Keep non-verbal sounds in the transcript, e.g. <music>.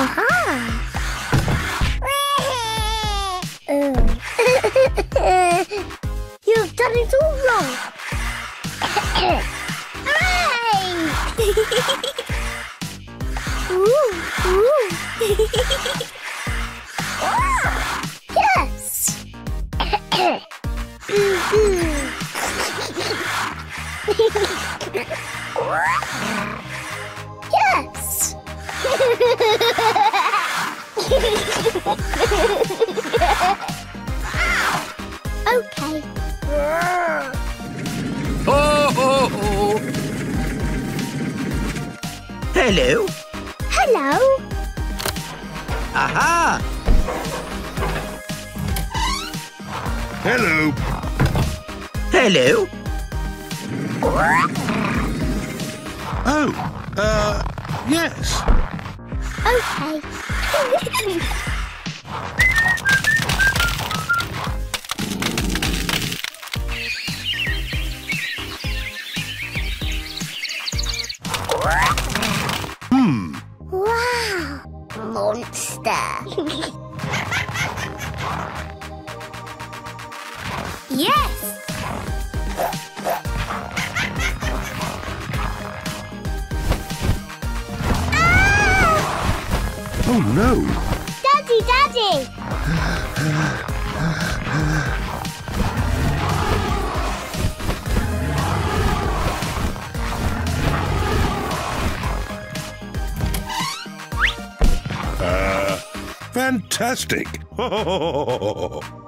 Aha! Oh. Uh-huh. <laughs> You've done it all wrong. <laughs> Ooh, ooh. <laughs> Yes! yes! Okay. Ho, ho, ho. Hello. Hello. Aha! Hello. Hello. Oh, uh, yes. Okay. <laughs> Hmm. wow. <laughs> Monster. <laughs> yes. Oh, no. Daddy, Daddy! Uh, fantastic. <laughs>